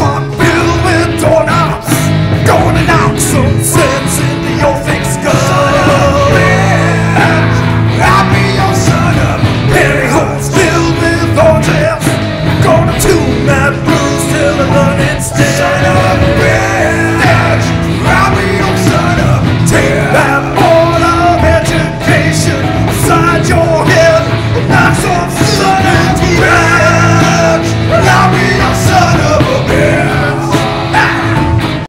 sun filled with doorknobs. Gonna knock some sense into your things, cause I'll be your son of holes filled with oranges. Gonna tune that blues till I learn instead.